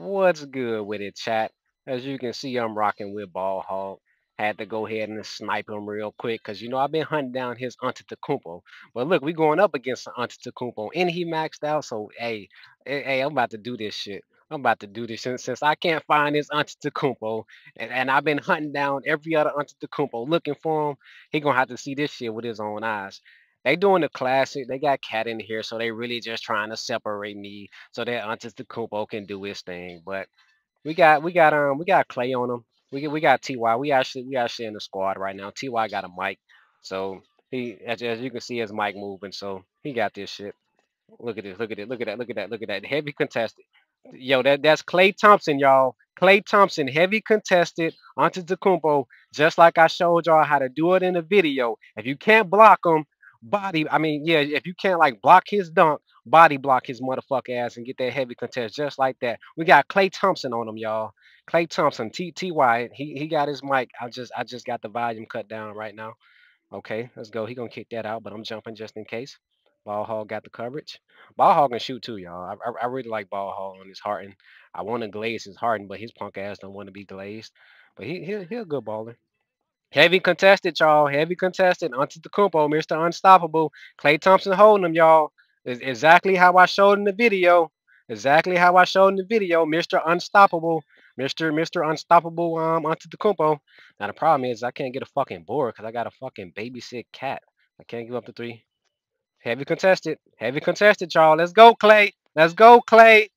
What's good with it, chat? As you can see, I'm rocking with Ball Hog. Had to go ahead and snipe him real quick because you know I've been hunting down his Antetokounmpo. But look, we going up against Antetokounmpo, and he maxed out. So hey, hey, hey, I'm about to do this shit. I'm about to do this since, since I can't find his Antetokounmpo, and, and I've been hunting down every other Antetokounmpo looking for him. He gonna have to see this shit with his own eyes. They doing the classic. They got Cat in here, so they really just trying to separate me so that Antetokounmpo can do his thing. But we got we got um we got Klay on him. We we got Ty. We actually we actually in the squad right now. Ty got a mic, so he as, as you can see his mic moving, so he got this shit. Look at this. Look at it. Look at that. Look at that. Look at that. Heavy contested. Yo, that that's Klay Thompson, y'all. Klay Thompson, heavy contested onto Antetokounmpo, just like I showed y'all how to do it in the video. If you can't block him, body. I mean, yeah, if you can't like block his dunk, body block his motherfucker ass and get that heavy contest just like that. We got Klay Thompson on him, y'all. Klay Thompson, T T Y. He he got his mic. I just I just got the volume cut down right now. Okay, let's go. He gonna kick that out, but I'm jumping just in case. Ball hog got the coverage. Ball hog can shoot too, y'all. I, I, I really like ball hog on his Harden. I want to glaze his Harden, but his punk ass don't want to be glazed. But he he he a good baller. Heavy contested, y'all. Heavy contested. Antetokounmpo, Mr. Unstoppable. Klay Thompson holding him, y'all. Is exactly how I showed in the video. Exactly how I showed in the video. Mr. Unstoppable. Mr. Mr. Unstoppable um Antetokounmpo. Now the problem is I can't get a fucking board because I got a fucking babysit cat. I can't give up the three. Heavy contested. Heavy contested, y'all. Let's go, Klay. Let's go, Klay.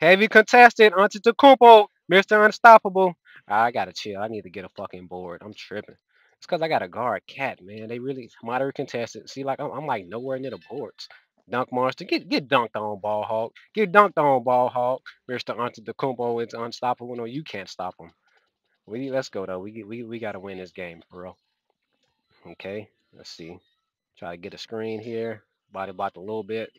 Heavy contested. Antetokounmpo. Mr. Unstoppable. I gotta chill. I need to get a fucking board. I'm tripping. It's because I got a guard cat, man. They really moderate contested. See, like I'm, I'm like nowhere near the boards. Dunk monster, get get dunked on, ball Hawk. Get dunked on, ball hog. Mister Antetokounmpo is unstoppable. No, you can't stop him. We let's go though. We we we gotta win this game, bro. Okay, let's see. Try to get a screen here. Body blocked a little bit.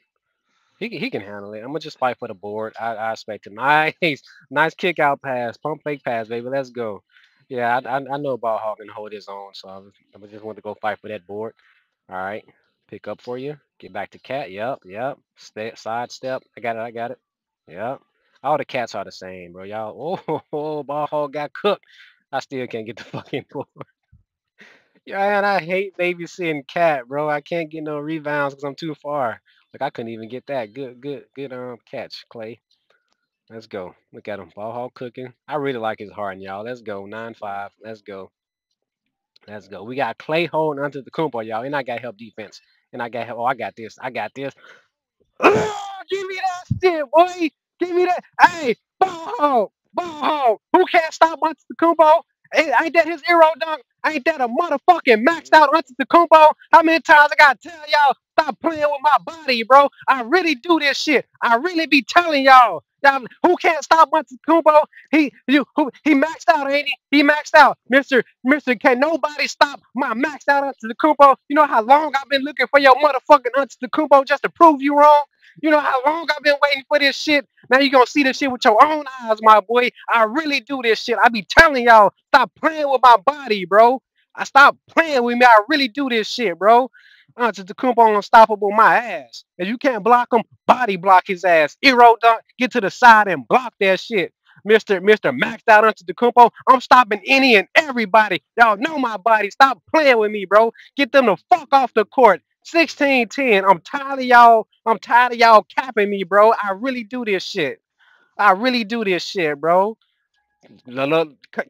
He he can handle it. I'm gonna just fight for the board. I, I expect it. Nice, nice kick out pass, pump fake pass, baby. Let's go. Yeah, I, I, I know about Hawk and hold his own, so I, I just want to go fight for that board. All right, pick up for you. Get back to cat. Yep, yep. Step side step. I got it. I got it. Yep. All the cats are the same, bro. Y'all. Oh, oh, ball hog got cooked. I still can't get the fucking board. yeah, and I hate babysitting cat, bro. I can't get no rebounds because I'm too far. Like I couldn't even get that. Good, good, good um catch, Klay. Let's go. Look at him. Ball hog cooking. I really like his heart, y'all. Let's go. 9-5. Let's go. Let's go. We got Klay holding Antetokounmpo, y'all. And I got help defense. And I got help. Oh, I got this. I got this. Give me that shit, boy. Give me that. Hey, ball hog. Ball hog. Who can't stop Antetokounmpo? Ain't, ain't that his hero dunk? Ain't that a motherfucking maxed out Antetokounmpo? How many times I gotta tell y'all stop playing with my body, bro? I really do this shit. I really be telling y'all. Y'all who can't stop Antetokounmpo? He you who he maxed out, ain't he? He maxed out. Mr. Mr. Can nobody stop my maxed out Antetokounmpo? You know how long I've been looking for your motherfucking Antetokounmpo just to prove you wrong? You know how long I've been waiting for this shit? Now you gonna see this shit with your own eyes, my boy. I really do this shit. I be telling y'all, stop playing with my body, bro. I stop playing with me. I really do this shit, bro. Antetokounmpo unstoppable my ass. If you can't block him, body block his ass. Hero dunk, get to the side and block that shit. Mr. Mr. Maxed out Antetokounmpo. I'm stopping any and everybody. Y'all know my body. Stop playing with me, bro. Get them the fuck off the court. 16-10. I'm tired of y'all. I'm tired of y'all capping me, bro. I really do this shit. I really do this shit, bro.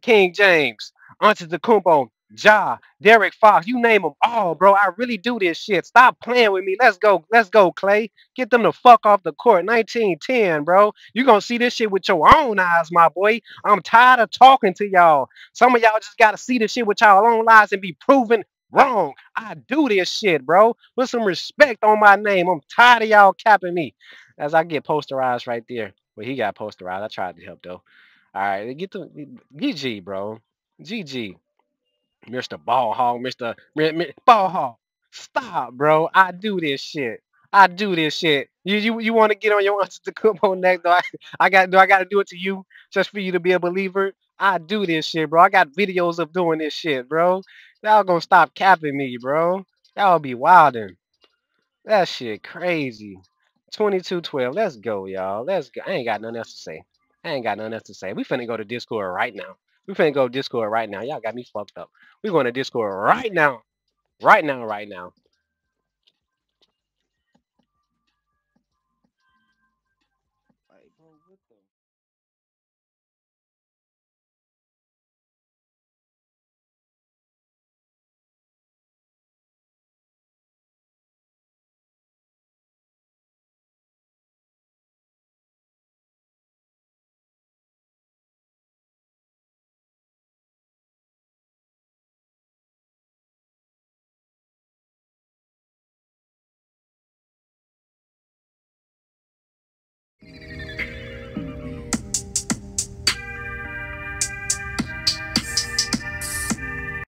King James, Antetokounmpo, Ja, De'Aaron Fox, you name them all, bro. I really do this shit. Stop playing with me. Let's go. Let's go, Klay. Get them the fuck off the court. 1910, bro. you going to see this shit with your own eyes, my boy. I'm tired of talking to y'all. Some of y'all just got to see this shit with y'all own eyes and be proven wrong. I do this shit, bro. Put some respect on my name. I'm tired of y'all capping me. As I get posterized right there. Well, he got posterized. I tried to help, though. All right. Get the GG, bro. GG. Mr. Ball Hog, Mr. Ball Hog. Stop, bro. I do this shit. I do this shit. You you, you want to get on your Antetokounmpo neck? Do I I got do I got to do it to you just for you to be a believer? I do this shit, bro. I got videos of doing this shit, bro. Y'all gonna stop capping me, bro. Y'all be wilding. That shit crazy. 22-12. Let's go, y'all. Let's go. I ain't got nothing else to say. I ain't got nothing else to say. We finna go to Discord right now. We finna go Discord right now. Y'all got me fucked up. We going to Discord right now. Right now, right now.